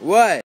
What?